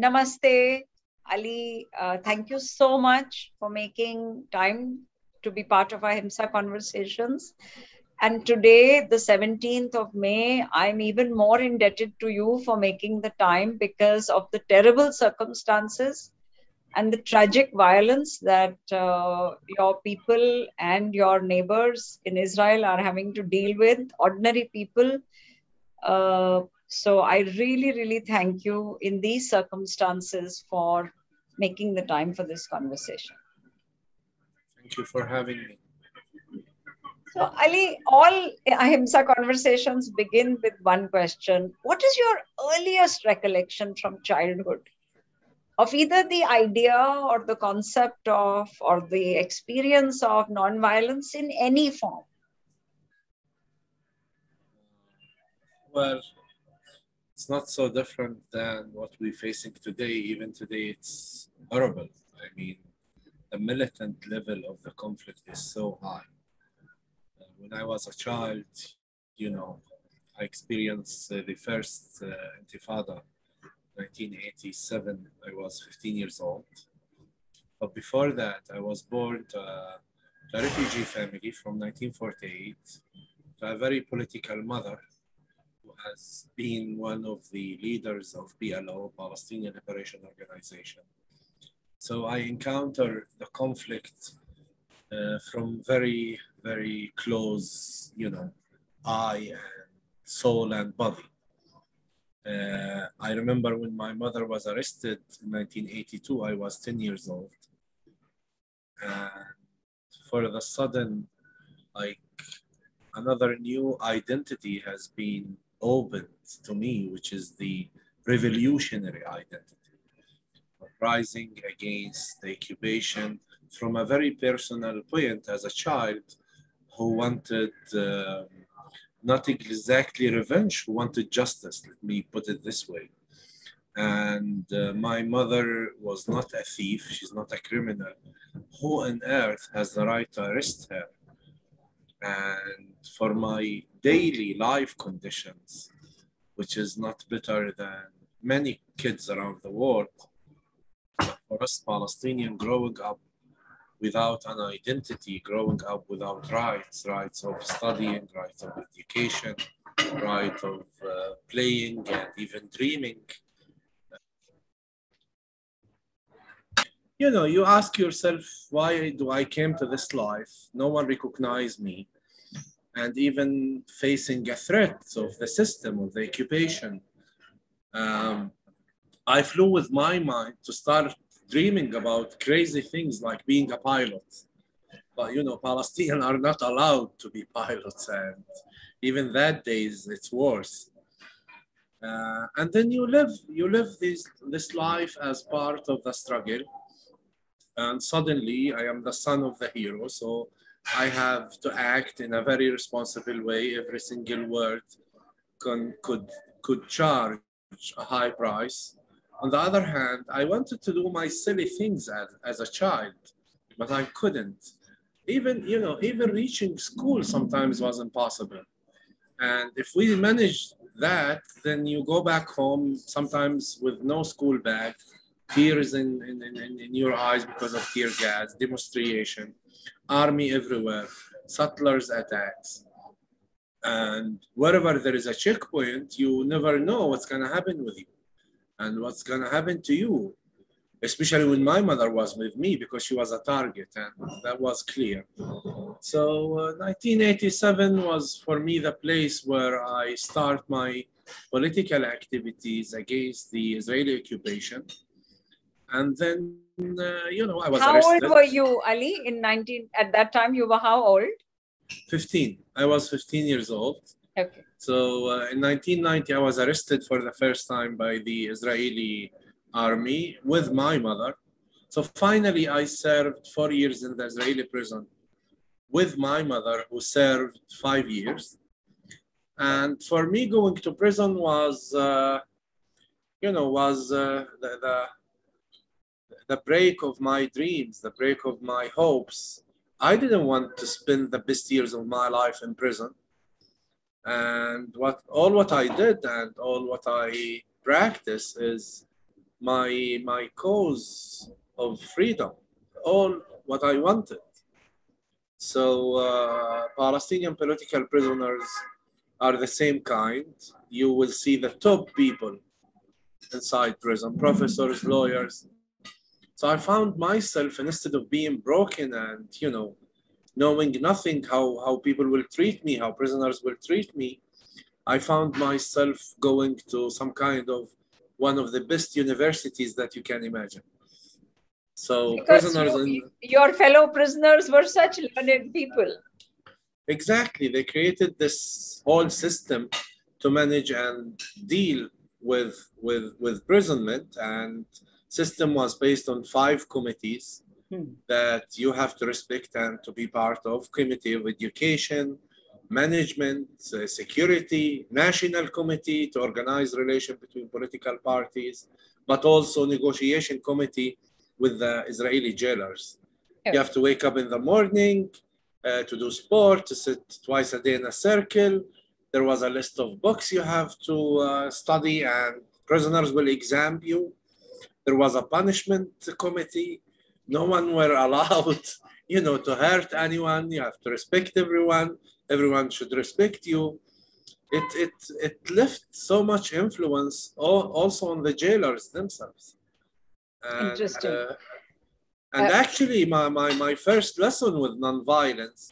Namaste, Ali. Uh, thank you so much for making time to be part of our Ahimsa conversations. And today, the 17th of May, I'm even more indebted to you for making the time because of the terrible circumstances and the tragic violence that uh, your people and your neighbors in Israel are having to deal with, ordinary people. Uh, so I really, really thank you in these circumstances for making the time for this conversation. Thank you for having me. So, Ali, all Ahimsa conversations begin with one question What is your earliest recollection from childhood of either the idea or the concept of or the experience of nonviolence in any form? Well, it's not so different than what we're facing today. Even today, it's horrible. I mean, the militant level of the conflict is so high. Uh, when I was a child, you know, I experienced uh, the first uh, Intifada, 1987. I was 15 years old. But before that, I was born to a, to a refugee family from 1948 to a very political mother has been one of the leaders of PLO, Palestinian Liberation Organization. So I encounter the conflict uh, from very, very close, you know, eye and soul and body. Uh, I remember when my mother was arrested in 1982, I was 10 years old. And for the sudden, like another new identity has been opened to me, which is the revolutionary identity, rising against the occupation from a very personal point as a child who wanted uh, not exactly revenge, who wanted justice, let me put it this way. And uh, my mother was not a thief, she's not a criminal. Who on earth has the right to arrest her? And for my daily life conditions, which is not better than many kids around the world. For us Palestinian growing up without an identity, growing up without rights, rights of studying, rights of education, right of uh, playing and even dreaming. You know, you ask yourself, why do I came to this life? No one recognized me and even facing a threat of the system, of the occupation. Um, I flew with my mind to start dreaming about crazy things like being a pilot. But you know, Palestinians are not allowed to be pilots, and even that days it's worse. Uh, and then you live, you live this this life as part of the struggle. And suddenly, I am the son of the hero, so I have to act in a very responsible way. Every single word can, could, could charge a high price. On the other hand, I wanted to do my silly things as, as a child, but I couldn't. Even, you know, even reaching school sometimes was impossible. And if we manage that, then you go back home sometimes with no school bag, tears in, in, in, in your eyes because of tear gas, demonstration army everywhere, settlers attacks. And wherever there is a checkpoint, you never know what's going to happen with you and what's going to happen to you, especially when my mother was with me because she was a target and that was clear. So uh, 1987 was for me the place where I start my political activities against the Israeli occupation. And then you know, I was how arrested. old were you, Ali? In 19, at that time, you were how old? 15. I was 15 years old. Okay. So uh, in 1990, I was arrested for the first time by the Israeli army with my mother. So finally, I served four years in the Israeli prison with my mother, who served five years. And for me, going to prison was, uh, you know, was uh, the, the the break of my dreams, the break of my hopes. I didn't want to spend the best years of my life in prison. And what all what I did and all what I practice is my my cause of freedom, all what I wanted. So uh, Palestinian political prisoners are the same kind. You will see the top people inside prison, professors, lawyers. So I found myself, instead of being broken and, you know, knowing nothing how, how people will treat me, how prisoners will treat me, I found myself going to some kind of one of the best universities that you can imagine. So Because prisoners you- in, your fellow prisoners were such learned people. Exactly. They created this whole system to manage and deal with with with imprisonment and system was based on five committees Hmm. that you have to respect and to be part of committee of education management uh, security national committee to organize relation between political parties but also negotiation committee with the israeli jailers you have to wake up in the morning uh, to do sport, to sit twice a day in a circle. There was a list of books you have to uh, study, and prisoners will exam you. There was a punishment committee. No one were allowed, you know, to hurt anyone. You have to respect everyone. Everyone should respect you. It it it left so much influence also on the jailers themselves. And, Interesting. uh, and Uh, actually, my, my, my first lesson with nonviolence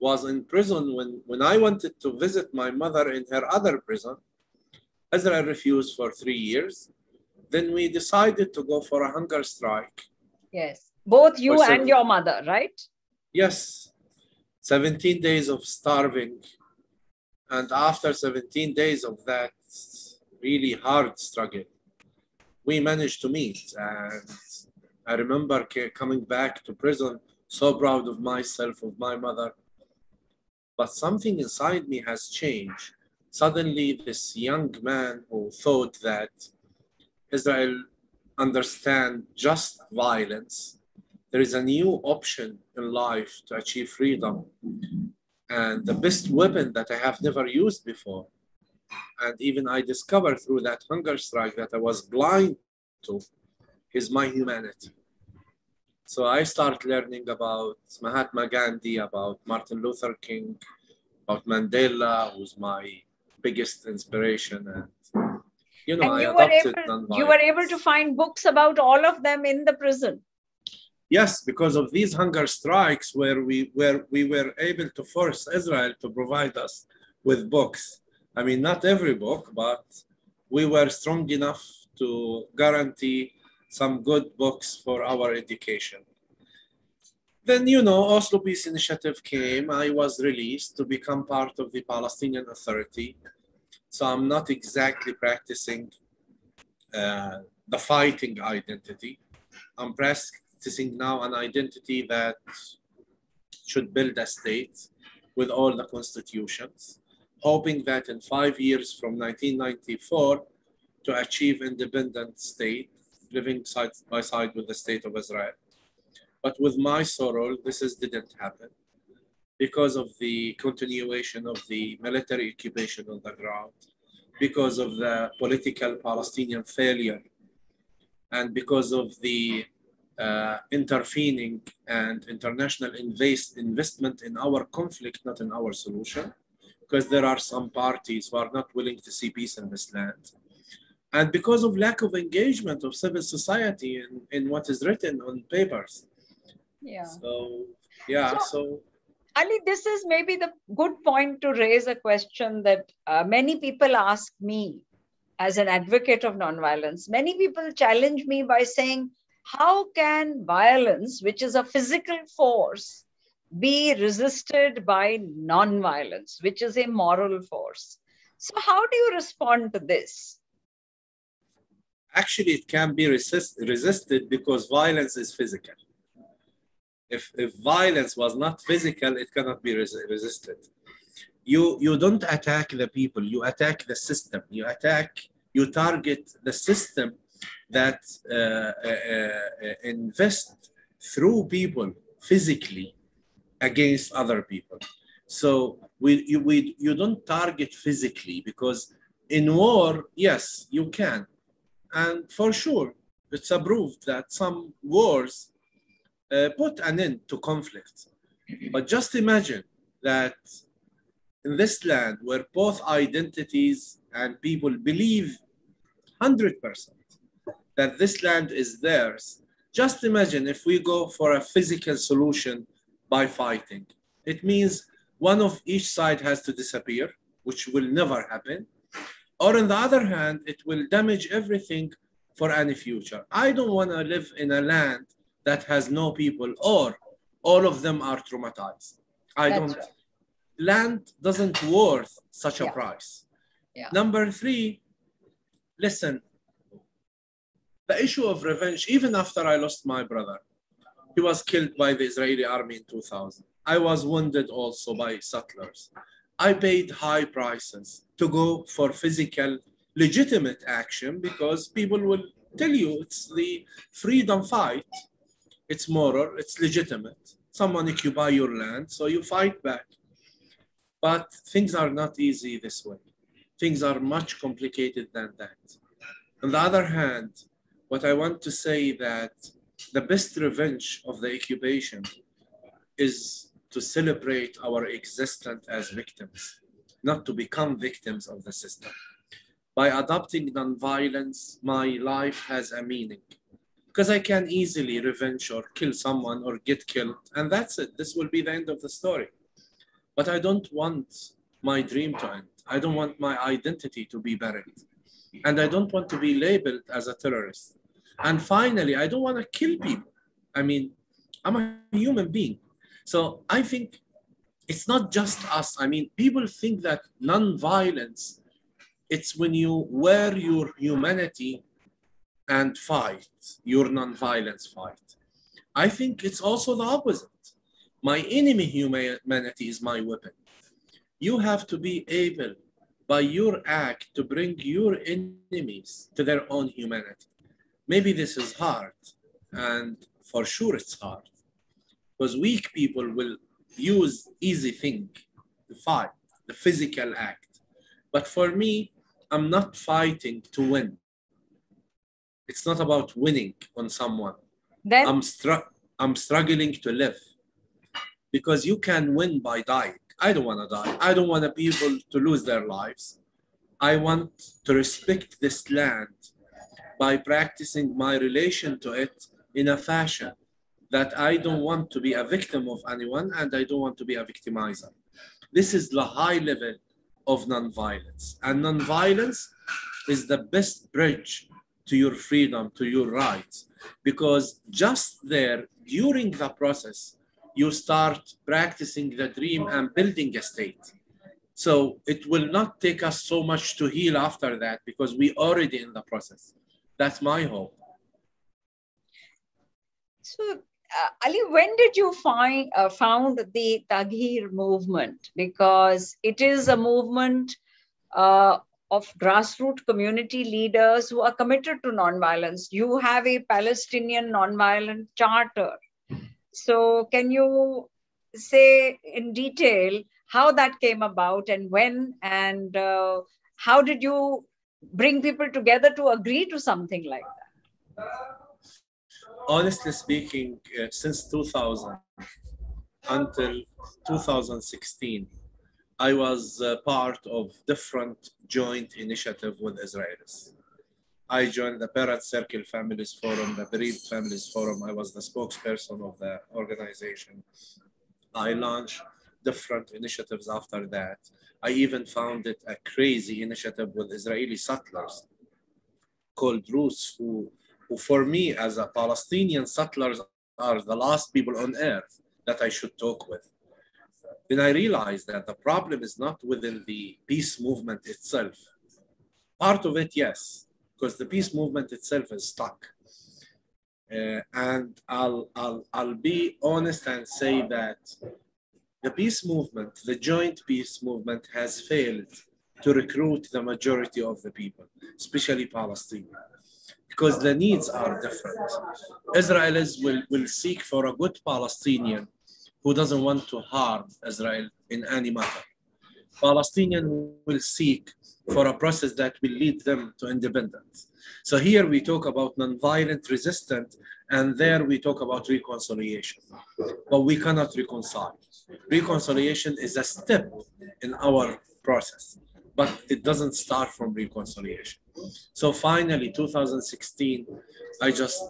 was in prison when, when I wanted to visit my mother in her other prison. Israel refused for three years. Then we decided to go for a hunger strike. Yes. Both you and seven- your mother, right? Yes, 17 days of starving. And after 17 days of that really hard struggle, we managed to meet. And I remember coming back to prison, so proud of myself, of my mother. But something inside me has changed. Suddenly, this young man who thought that Israel understand just violence, there is a new option in life to achieve freedom. And the best weapon that I have never used before. And even I discovered through that hunger strike that I was blind to is my humanity. So I start learning about Mahatma Gandhi, about Martin Luther King, about Mandela, who's my biggest inspiration. And you know, and I you were able you were able to find books about all of them in the prison. Yes, because of these hunger strikes, where we where we were able to force Israel to provide us with books. I mean, not every book, but we were strong enough to guarantee some good books for our education. Then, you know, Oslo Peace Initiative came. I was released to become part of the Palestinian Authority. So I'm not exactly practicing uh, the fighting identity. I'm practicing now an identity that should build a state with all the constitutions, hoping that in five years from 1994 to achieve independent state, living side by side with the state of Israel. But with my sorrow, this is, didn't happen because of the continuation of the military occupation on the ground, because of the political Palestinian failure, and because of the uh, intervening and international invest, investment in our conflict, not in our solution, because there are some parties who are not willing to see peace in this land. And because of lack of engagement of civil society in, in what is written on papers. Yeah. So, yeah, So- so Ali, this is maybe the good point to raise a question that uh, many people ask me as an advocate of nonviolence. Many people challenge me by saying, how can violence, which is a physical force, be resisted by nonviolence, which is a moral force? So, how do you respond to this? actually it can be resist, resisted because violence is physical. If, if violence was not physical, it cannot be res- resisted. You, you don't attack the people, you attack the system. You attack, you target the system that uh, uh, uh, invest through people physically against other people. So we, you, we, you don't target physically because in war, yes, you can. And for sure, it's approved that some wars uh, put an end to conflict. But just imagine that in this land where both identities and people believe 100% that this land is theirs, just imagine if we go for a physical solution by fighting. It means one of each side has to disappear, which will never happen. Or on the other hand, it will damage everything for any future. I don't want to live in a land that has no people or all of them are traumatized. I That's don't right. land doesn't worth such a Yeah. price. Yeah. Number three, listen, the issue of revenge, even after I lost my brother, he was killed by the Israeli army in 2000. I was wounded also by settlers. I paid high prices to go for physical, legitimate action because people will tell you it's the freedom fight. It's moral, it's legitimate. Someone occupy your land, so you fight back. But things are not easy this way. Things are much complicated than that. On the other hand, what I want to say that the best revenge of the occupation is to celebrate our existence as victims, not to become victims of the system. By adopting nonviolence, my life has a meaning because I can easily revenge or kill someone or get killed, and that's it. This will be the end of the story. But I don't want my dream to end. I don't want my identity to be buried. And I don't want to be labeled as a terrorist. And finally, I don't want to kill people. I mean, I'm a human being. So I think it's not just us. I mean, people think that non-violence, it's when you wear your humanity and fight, your non-violence fight. I think it's also the opposite. My enemy humanity is my weapon. You have to be able, by your act, to bring your enemies to their own humanity. Maybe this is hard, and for sure it's hard, because weak people will use easy thing, the fight, the physical act. But for me, I'm not fighting to win. It's not about winning on someone. Then I'm str- I'm struggling to live because you can win by dying. I don't want to die. I don't want people to lose their lives. I want to respect this land by practicing my relation to it in a fashion that I don't want to be a victim of anyone and I don't want to be a victimizer. This is the high level of nonviolence. And nonviolence is the best bridge to your freedom, to your rights, because just there, during the process, you start practicing the dream and building a state. So it will not take us so much to heal after that because we already in the process. That's my hope. So, uh, Ali, when did you find uh, found the Taghyeer movement? Because it is a movement uh, of grassroots community leaders who are committed to nonviolence. You have a Palestinian nonviolent charter. So, can you say in detail how that came about and when, and uh, how did you bring people together to agree to something like that? honestly speaking, uh, since 2000 until 2016, I was uh, part of different joint initiative with Israelis. I joined the Parent Circle Families Forum, the Bereaved Families Forum. I was the spokesperson of the organization. I launched different initiatives after that. I even founded a crazy initiative with Israeli settlers called Roots, who who for me as a Palestinian settlers are the last people on earth that I should talk with. Then I realized that the problem is not within the peace movement itself. Part of it, yes, because the peace movement itself is stuck. Uh, and I'll, I'll, I'll be honest and say that the peace movement, the joint peace movement, has failed to recruit the majority of the people, especially Palestinians because the needs are different. Israelis will, will seek for a good Palestinian who doesn't want to harm Israel in any matter. Palestinians will seek for a process that will lead them to independence. So here we talk about nonviolent resistance, and there we talk about reconciliation. But we cannot reconcile. Reconciliation is a step in our process, but it doesn't start from reconciliation. So finally, 2016, I just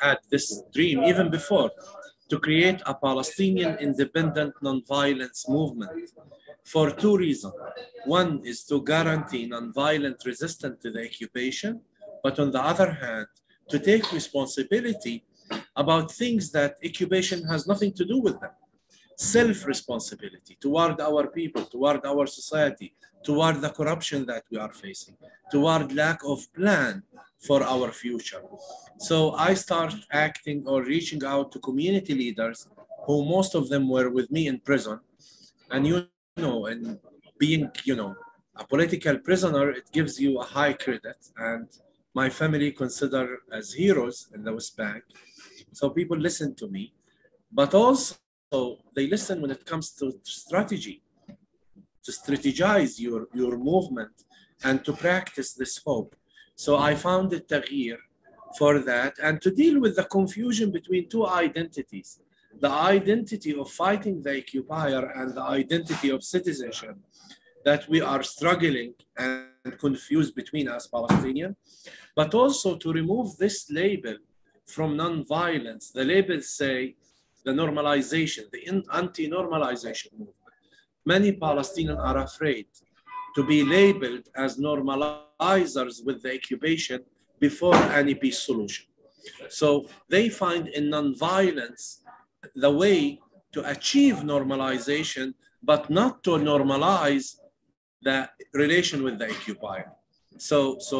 had this dream, even before, to create a Palestinian independent nonviolence movement for two reasons. One is to guarantee nonviolent resistance to the occupation, but on the other hand, to take responsibility about things that occupation has nothing to do with them. Self-responsibility toward our people, toward our society, toward the corruption that we are facing, toward lack of plan for our future. So I started acting or reaching out to community leaders who most of them were with me in prison. And you know, and being, you know, a political prisoner, it gives you a high credit. And my family consider as heroes in the West Bank. So people listen to me, but also they listen when it comes to strategy, to strategize your, your movement and to practice this hope. So I founded Taghyeer for that and to deal with the confusion between two identities the identity of fighting the occupier and the identity of citizenship that we are struggling and confused between as Palestinian, but also to remove this label from non-violence. The labels say the normalization, the anti-normalization movement. Many Palestinians are afraid to be labeled as normalizers with the occupation before any peace solution. So they find in non-violence the way to achieve normalization, but not to normalize the relation with the occupier. So, so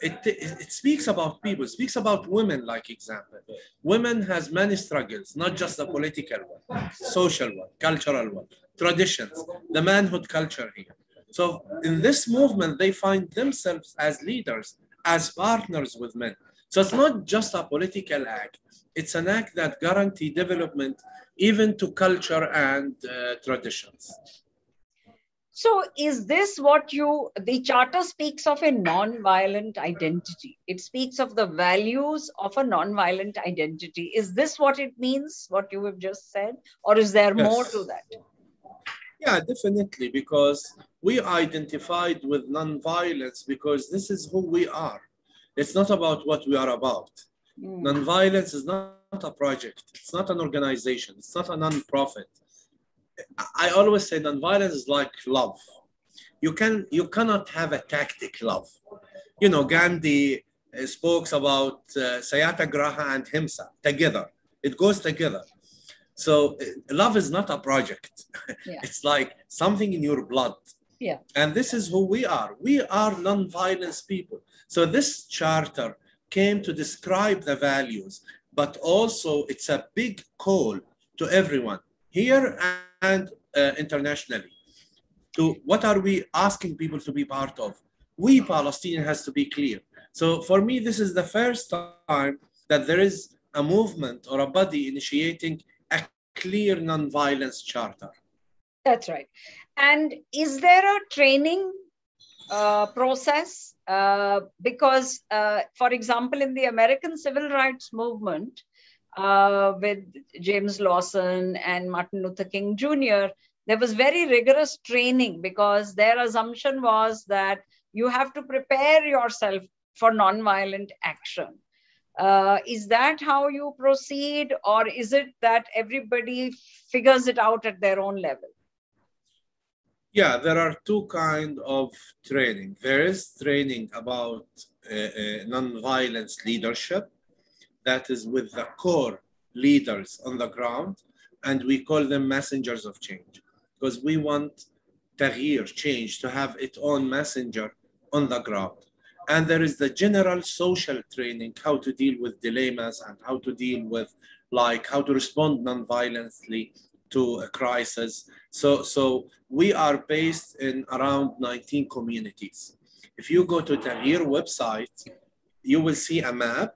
it, it speaks about people, speaks about women, like example. Women has many struggles, not just the political one, social one, cultural one, traditions, the manhood culture here. So in this movement, they find themselves as leaders, as partners with men. So it's not just a political act. It's an act that guarantee development even to culture and uh, traditions. So is this what you, the charter speaks of a non-violent identity. It speaks of the values of a non-violent identity. Is this what it means, what you have just said? Or is there yes. more to that? Yeah, definitely, because we identified with non-violence because this is who we are. It's not about what we are about. Mm. Nonviolence is not a project. It's not an organization. It's not a non-profit. I always say nonviolence is like love. You can you cannot have a tactic love. You know, Gandhi uh, spoke about uh, Satyagraha and Ahimsa together. It goes together. So uh, love is not a project. Yeah. it's like something in your blood. Yeah. And this is who we are. We are non-violence people. So this charter came to describe the values, but also it's a big call to everyone here and uh, internationally. To what are we asking people to be part of? We Palestinian has to be clear. So for me, this is the first time that there is a movement or a body initiating clear non-violence charter. That's right. And is there a training uh, process? Uh, because, uh, for example, in the American civil rights movement, uh, with James Lawson and Martin Luther King Jr., there was very rigorous training because their assumption was that you have to prepare yourself for nonviolent action. Uh, is that how you proceed, or is it that everybody figures it out at their own level? Yeah, there are two kind of training. There is training about uh, uh, non-violence leadership that is with the core leaders on the ground, and we call them messengers of change because we want Taghyeer change to have its own messenger on the ground. And there is the general social training, how to deal with dilemmas and how to deal with like how to respond non-violently to a crisis. So, so we are based in around 19 communities. If you go to Taghyeer website, you will see a map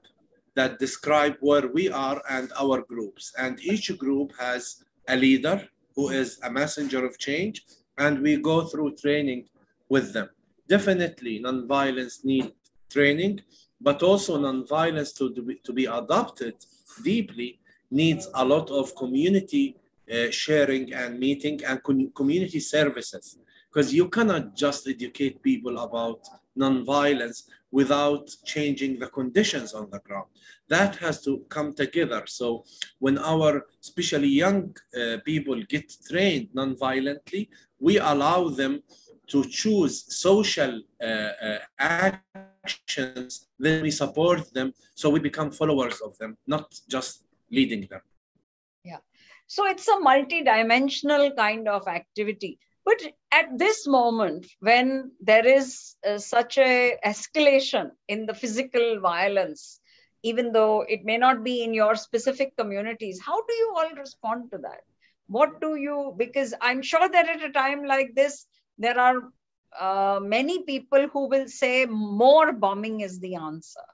that describe where we are and our groups. And each group has a leader who is a messenger of change and we go through training with them. Definitely, nonviolence need training, but also nonviolence to, to, be, adopted deeply needs a lot of community uh, sharing and meeting and community services because you cannot just educate people about nonviolence without changing the conditions on the ground. That has to come together. So when our, especially young uh, people get trained nonviolently, we allow them to choose social uh, uh, actions, then we support them so we become followers of them, not just leading them. Yeah. So it's a multi-dimensional kind of activity. But at this moment, when there is uh, such a escalation in the physical violence, even though it may not be in your specific communities, how do you all respond to that? What do you, because I'm sure that at a time like this, there are uh, many people who will say more bombing is the answer.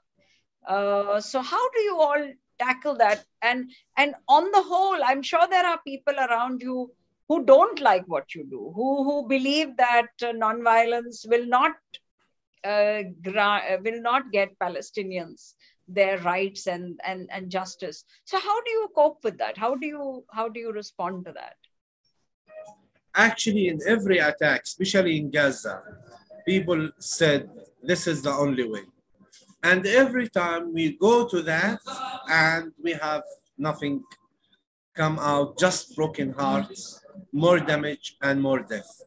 Uh, so how do you all tackle that? And and on the whole, I'm sure there are people around you who don't like what you do, who who believe that uh, nonviolence will not uh, gra- will not get Palestinians their rights and, and and justice. So how do you cope with that? How do you how do you respond to that? Actually in every attack, especially in Gaza, people said this is the only way. And every time we go to that and we have nothing come out, just broken hearts, more damage and more death.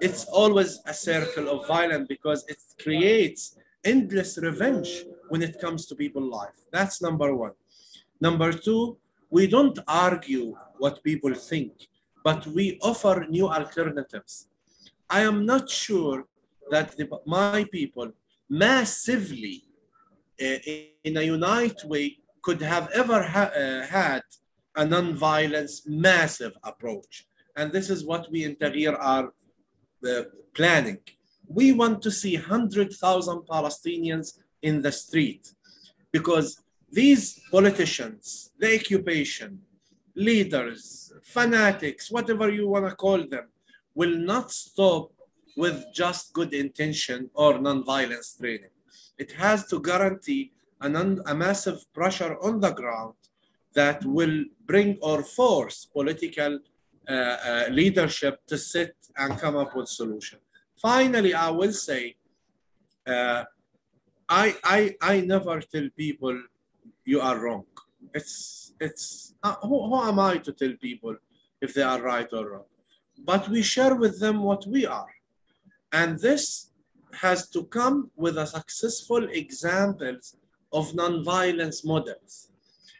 It's always a circle of violence because it creates endless revenge when it comes to people's life. That's number one. Number two, we don't argue what people think but we offer new alternatives. I am not sure that the, my people massively uh, in a unite way could have ever ha uh, had a non-violence massive approach. And this is what we in Taghyeer are uh, planning. We want to see 100,000 Palestinians in the street because these politicians, the occupation, leaders, fanatics, whatever you want to call them, will not stop with just good intention or non-violence training. It has to guarantee an a massive pressure on the ground that will bring or force political uh, uh, leadership to sit and come up with solution. Finally, I will say, uh, I, I, I never tell people you are wrong. It's, it's uh, who, who am I to tell people if they are right or wrong? But we share with them what we are. And this has to come with a successful examples of non-violence models.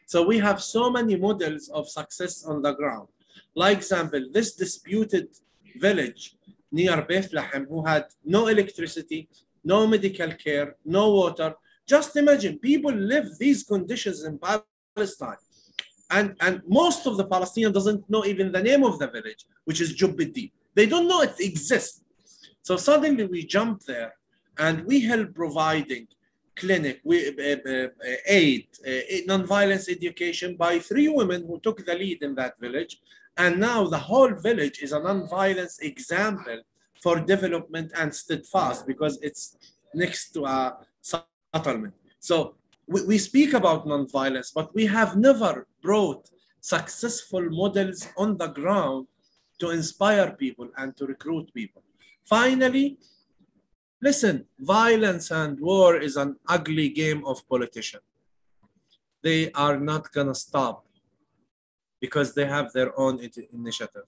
So we have so many models of success on the ground. Like example, this disputed village near Bethlehem who had no electricity, no medical care, no water. Just imagine people live these conditions in Palestine and, and most of the Palestinians doesn't know even the name of the village, which is Jubbiddin. They don't know it exists. So suddenly we jump there and we help providing clinic, we, uh, uh, aid, uh, non-violence education by three women who took the lead in that village. And now the whole village is a non-violence example for development and steadfast because it's next to a settlement. So we, we speak about nonviolence, but we have never brought successful models on the ground to inspire people and to recruit people. Finally, listen, violence and war is an ugly game of politicians. They are not gonna stop because they have their own initiative.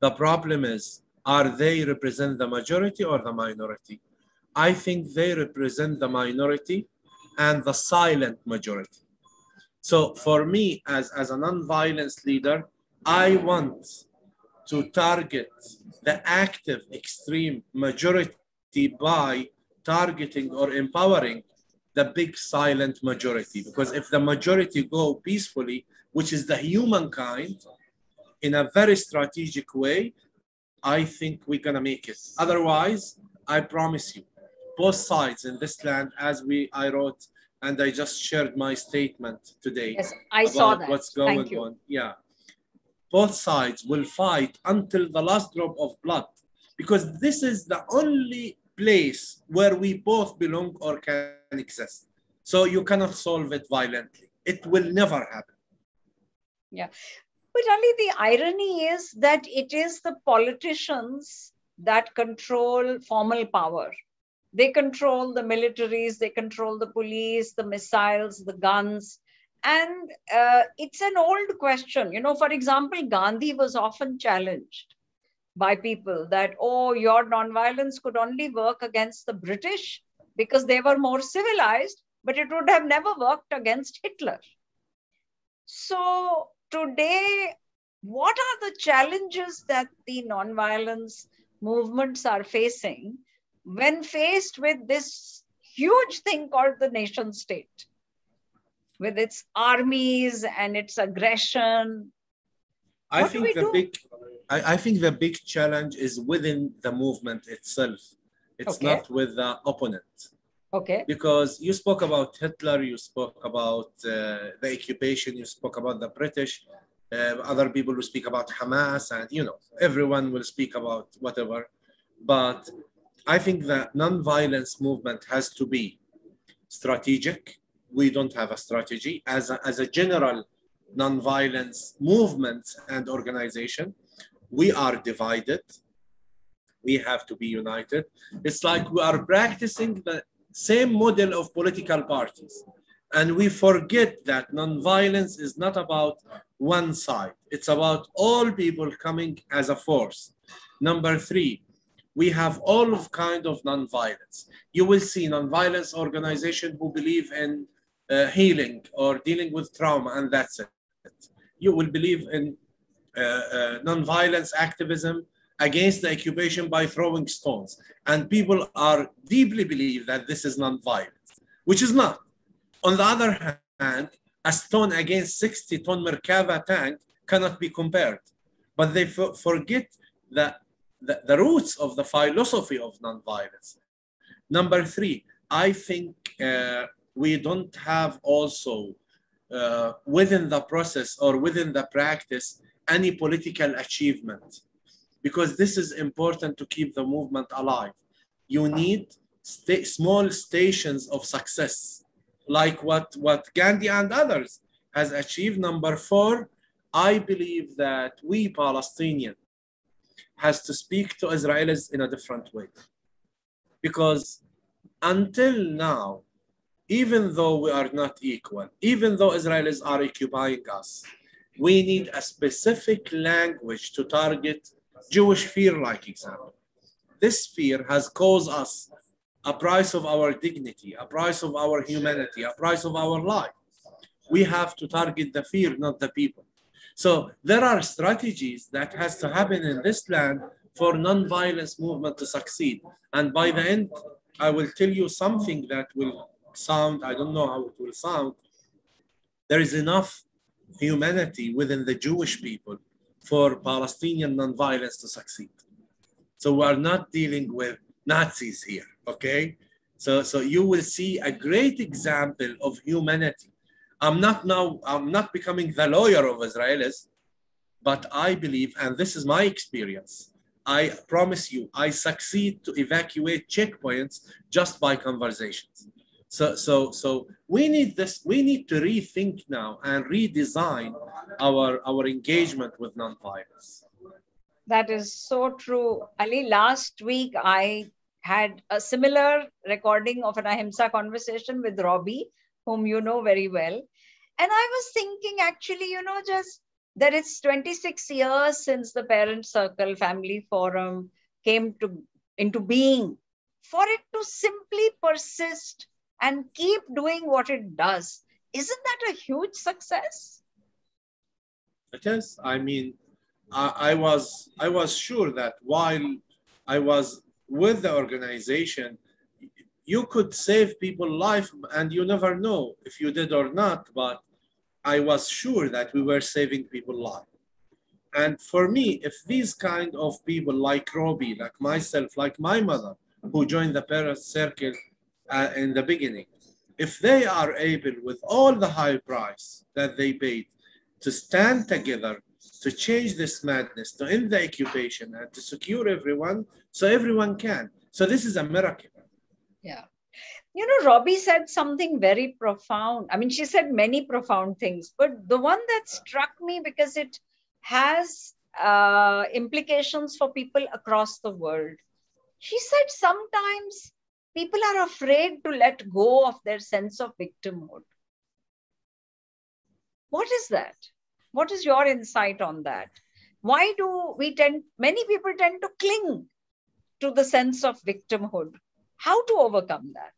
The problem is, are they represent the majority or the minority? I think they represent the minority and the silent majority. So for me, as, as a non-violence leader, I want to target the active extreme majority by targeting or empowering the big silent majority. Because if the majority go peacefully, which is the humankind, in a very strategic way, I think we're gonna make it. Otherwise, I promise you, both sides in this land, as we I wrote, and I just shared my statement today. Yes, I saw that. What's going on? Yeah, both sides will fight until the last drop of blood because this is the only place where we both belong or can exist. So you cannot solve it violently. It will never happen. Yeah. But Ali, the irony is that it is the politicians that control formal power. They control the militaries, they control the police, the missiles, the guns. And uh, it's an old question. You know, for example, Gandhi was often challenged by people that, oh, your nonviolence could only work against the British because they were more civilized, but it would have never worked against Hitler. So today, what are the challenges that the nonviolence movements are facing when faced with this huge thing called the nation state, with its armies and its aggression? I what think the do? big I, I, think the big challenge is within the movement itself. It's okay. not with the opponent. Okay. Because you spoke about Hitler, you spoke about uh, the occupation, you spoke about the British, uh, other people will speak about Hamas, and you know, everyone will speak about whatever. But I think the non-violence movement has to be strategic. We don't have a strategy as a, as a general non-violence movement and organization we are divided. We have to be united. It's like we are practicing the same model of political parties. And we forget that nonviolence is not about one side. It's about all people coming as a force. Number three, we have all of kind of nonviolence. You will see nonviolence organization who believe in uh, healing or dealing with trauma, and that's it. You will believe in uh, uh, non-violence activism against the occupation by throwing stones. And people are deeply believe that this is non-violence, which is not. On the other hand, a stone against 60 ton Merkava tank cannot be compared. But they forget that the, the roots of the philosophy of non-violence. Number three, I think uh, we don't have also uh, within the process or within the practice any political achievement because this is important to keep the movement alive. You need small stations of success, like what, what Gandhi and others has achieved. Number four, I believe that we Palestinian has to speak to Israelis in a different way. Because until now, even though we are not equal, even though Israelis are occupying us, we need a specific language to target Jewish fear-like example. This fear has caused us a price of our dignity, a price of our humanity, a price of our life. We have to target the fear, not the people. So there are strategies that has to happen in this land for non-violence movement to succeed. And by the end, I will tell you something that will sound, I don't know how it will sound. There is enough humanity within the Jewish people for Palestinian non-violence to succeed. So we are not dealing with Nazis here, okay? So, so you will see a great example of humanity. I'm not now, I'm not becoming the lawyer of Israelis, but I believe, and this is my experience, I promise you, I succeed to evacuate checkpoints just by conversations. So, so, so we need this. We need to rethink now and redesign our our engagement with nonviolence. That is so true, Ali. Last week I had a similar recording of an Ahimsa conversation with Robbie, whom you know very well, and I was thinking, actually, you know, just that it's 26 years since the Parent Circle Family Forum came to into being. For it to simply persist and keep doing what it does. Isn't that a huge success? Is. I mean, I, I was I was sure that while I was with the organization, you could save people life and you never know if you did or not, but I was sure that we were saving people life. And for me, if these kind of people like Robbie, like myself, like my mother, who joined the parent circle uh, in the beginning. If they are able, with all the high price that they paid, to stand together to change this madness, to end the occupation, and to secure everyone so everyone can. So this is a miracle. Yeah. You know, Robi said something very profound. I mean, she said many profound things, but the one that struck me because it has uh, implications for people across the world. She said sometimes people are afraid to let go of their sense of victimhood. What is that? What is your insight on that? Why do we tend, many people tend to cling to the sense of victimhood? How to overcome that?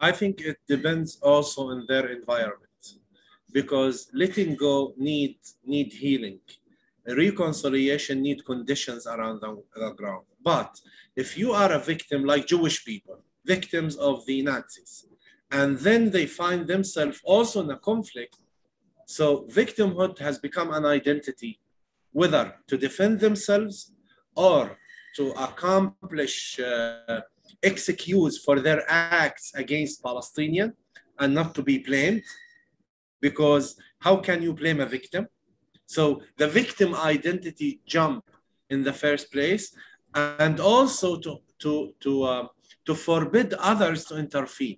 I think it depends also on their environment because letting go need need healing reconciliation need conditions around the, the, ground but if you are a victim like jewish people victims of the nazis and then they find themselves also in a conflict so victimhood has become an identity whether to defend themselves or to accomplish uh, excuse for their acts against palestinian and not to be blamed because how can you blame a victim? So the victim identity jump in the first place, and also to to to uh, to forbid others to interfere.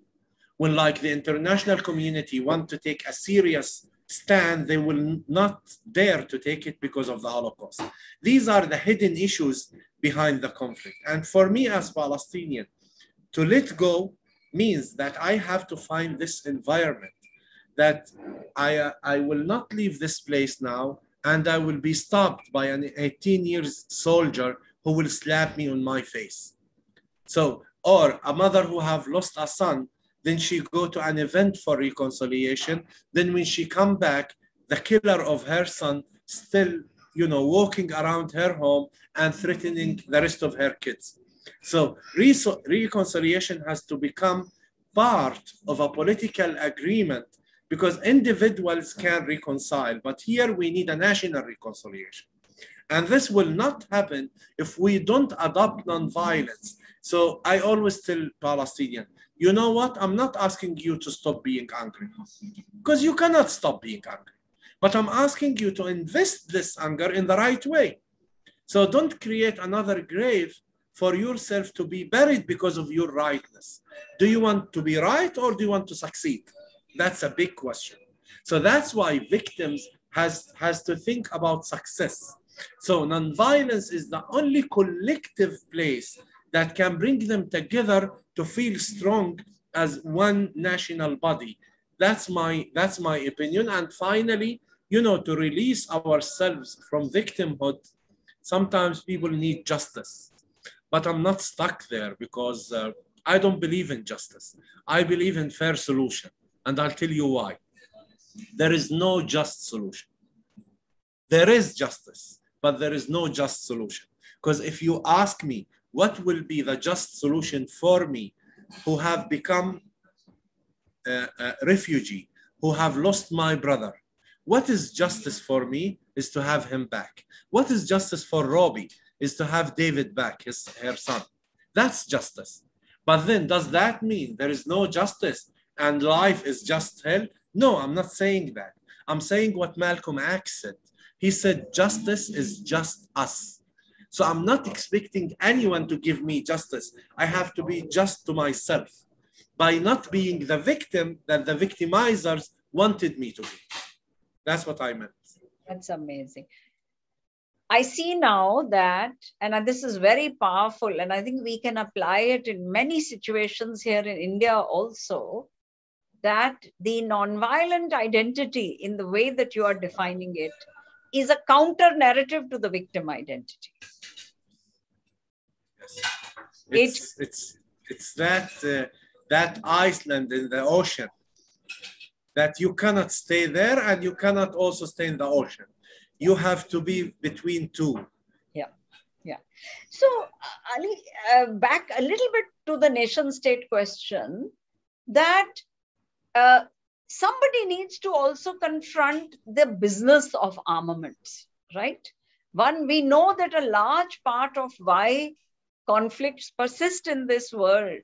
When like the international community want to take a serious stand, they will not dare to take it because of the Holocaust. These are the hidden issues behind the conflict. And for me as Palestinian, to let go means that I have to find this environment that I, uh, I will not leave this place now and I will be stopped by an 18 years soldier who will slap me on my face. So, or a mother who have lost a son, then she go to an event for reconciliation. Then when she come back, the killer of her son still, you know, walking around her home and threatening the rest of her kids. So reconciliation has to become part of a political agreement because individuals can reconcile, but here we need a national reconciliation. And this will not happen if we don't adopt nonviolence. So I always tell Palestinians, you know what? I'm not asking you to stop being angry because you cannot stop being angry. But I'm asking you to invest this anger in the right way. So don't create another grave for yourself to be buried because of your rightness. Do you want to be right or do you want to succeed? That's a big question. So that's why victims has, has to think about success. So nonviolence is the only collective place that can bring them together to feel strong as one national body. That's my, that's my opinion. And finally, you know, to release ourselves from victimhood, sometimes people need justice. But I'm not stuck there because uh, I don't believe in justice. I believe in fair solution. And I'll tell you why. There is no just solution. There is justice, but there is no just solution. Because if you ask me, what will be the just solution for me who have become a, a refugee, who have lost my brother? What is justice for me is to have him back. What is justice for Robi is to have David back, his her son. That's justice. But then does that mean there is no justice and life is just hell? No, I'm not saying that. I'm saying what Malcolm X said. He said, justice is just us. So I'm not expecting anyone to give me justice. I have to be just to myself by not being the victim that the victimizers wanted me to be. That's what I meant. That's amazing. I see now that, and this is very powerful, and I think we can apply it in many situations here in India also that the nonviolent identity in the way that you are defining it is a counter narrative to the victim identity. Yes. It's, it, it's, it's that, uh, that Iceland in the ocean that you cannot stay there and you cannot also stay in the ocean. You have to be between two. Yeah, yeah. So, Ali, uh, back a little bit to the nation state question that uh, somebody needs to also confront the business of armaments, right? One, we know that a large part of why conflicts persist in this world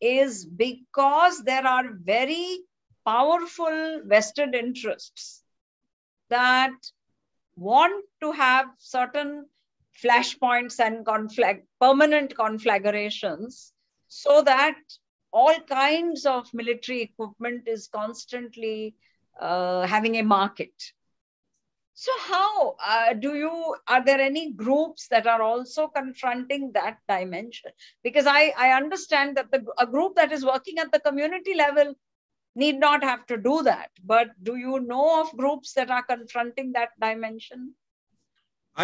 is because there are very powerful vested interests that want to have certain flashpoints and conflag- permanent conflagrations so that all kinds of military equipment is constantly uh, having a market. So, how uh, do you? Are there any groups that are also confronting that dimension? Because I, I understand that the, a group that is working at the community level need not have to do that. But do you know of groups that are confronting that dimension?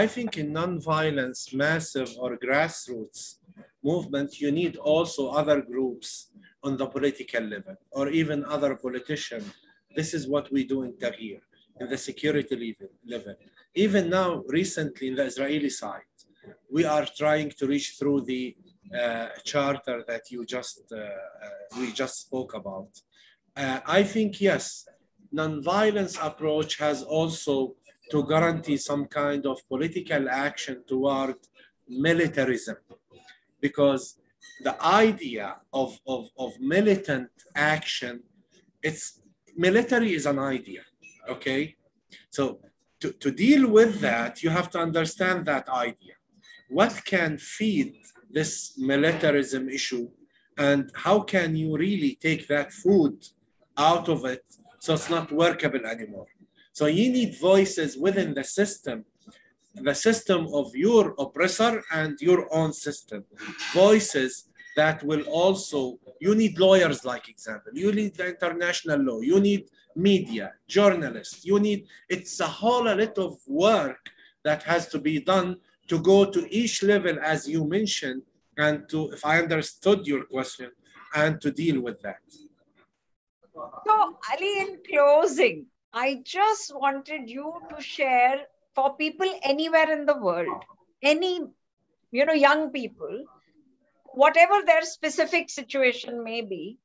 I think in non-violence, massive or grassroots movement, you need also other groups on the political level or even other politicians. This is what we do in Taghyeer, in the security level. Even now, recently in the Israeli side, we are trying to reach through the uh, charter that you just uh, uh, we just spoke about. Uh, I think yes, non-violence approach has also to guarantee some kind of political action toward militarism, because the idea of, of, of militant action, it's military is an idea, okay? So to, to deal with that, you have to understand that idea. What can feed this militarism issue and how can you really take that food out of it so it's not workable anymore? So you need voices within the system the system of your oppressor and your own system. Voices that will also, you need lawyers, like example, you need the international law, you need media, journalists, you need, it's a whole lot of work that has to be done to go to each level, as you mentioned, and to, if I understood your question, and to deal with that. So, Ali, in closing, I just wanted you to share for people anywhere in the world, any, you know, young people, whatever their specific situation may be,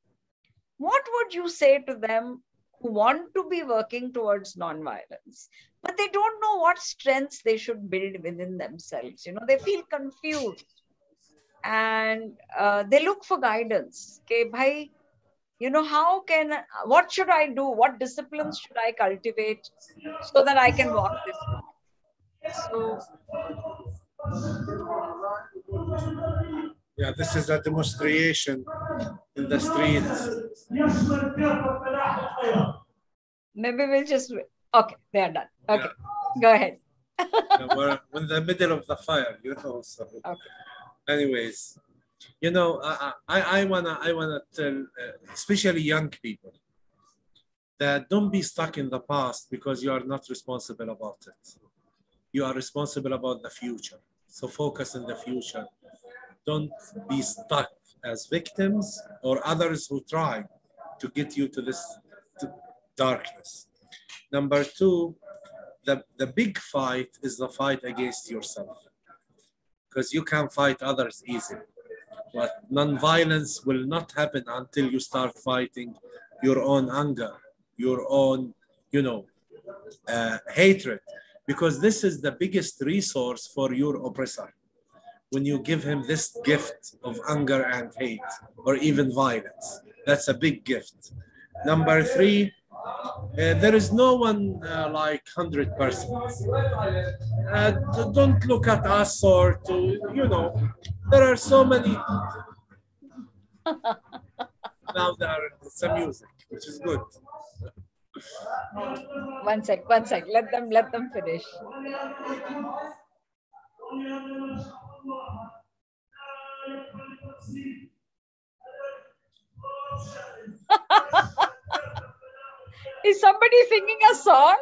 what would you say to them who want to be working towards nonviolence, but they don't know what strengths they should build within themselves? You know, they feel confused and uh, they look for guidance. Okay, bhai, you know, how can, what should I do? What disciplines should I cultivate so that I can walk this path? So, Yeah, this is a demonstration in the streets. maybe we'll just. Okay, they are done. Okay, go ahead. Yeah, We're in the middle of the fire, you know. So, Okay. anyways, you know, I, I, I wanna, I wanna tell, uh, especially young people, that don't be stuck in the past because you are not responsible about it. You are responsible about the future. So focus on the future. Don't be stuck as victims or others who try to get you to this darkness. Number two, the, the big fight is the fight against yourself because you can fight others easily. But non-violence will not happen until you start fighting your own anger, your own, you know, uh, hatred, because this is the biggest resource for your oppressor. When you give him this gift of anger and hate, or even violence, that's a big gift. Number three, uh, there is no one uh, like 100%. Uh, don't look at us or to, you know, there are so many. now there are some music, which is good. One sec, one sec. Let them let them finish. Is somebody singing a song?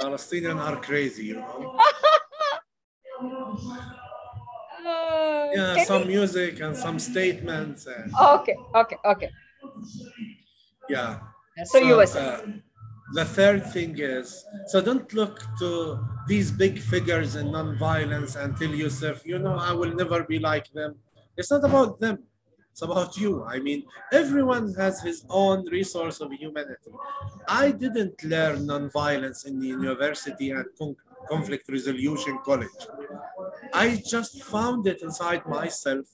Palestinians are crazy, you know. Uh, Yeah, some you- music and some statements. And, Okay, okay, okay. yeah. So, you were saying. uh, the third thing is so don't look to these big figures in non-violence and tell yourself, you know, I will never be like them. It's not about them. It's about you. I mean, everyone has his own resource of humanity. I didn't learn non-violence in the university con- conflict resolution college. I just found it inside myself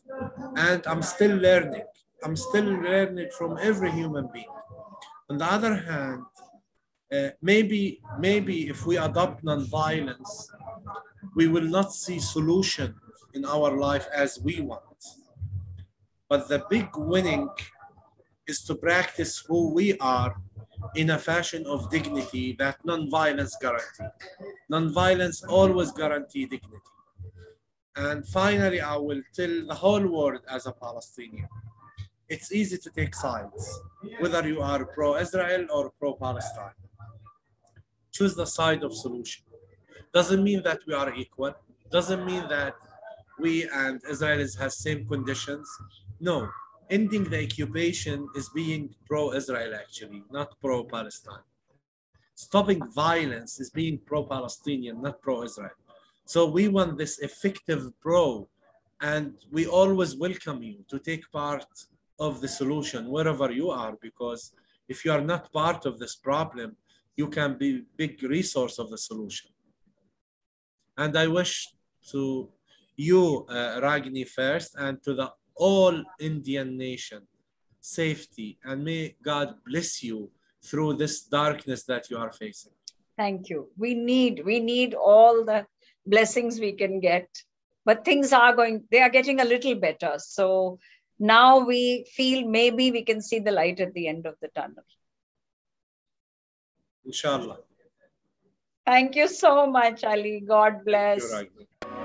and I'm still learning. I'm still learning from every human being. On the other hand, uh, maybe maybe if we adopt non-violence, we will not see solution in our life as we want. But the big winning is to practice who we are in a fashion of dignity that non-violence guarantee. Non-violence always guarantee dignity. And finally, I will tell the whole world as a Palestinian, it's easy to take sides, whether you are pro-Israel or pro-Palestine. Choose the side of solution. Doesn't mean that we are equal. Doesn't mean that we and Israelis have same conditions. No, ending the occupation is being pro-Israel actually, not pro-Palestine. Stopping violence is being pro-Palestinian, not pro-Israel. So we want this effective pro, and we always welcome you to take part of the solution wherever you are, because if you are not part of this problem, you can be big resource of the solution. And I wish to you, uh, Ragini, first, and to the all Indian nation safety, and may God bless you through this darkness that you are facing. Thank you. We need we need all the blessings we can get, but things are going. They are getting a little better. So now we feel maybe we can see the light at the end of the tunnel. Inshallah. Thank you so much, Ali. God bless. Thank you, Ragini.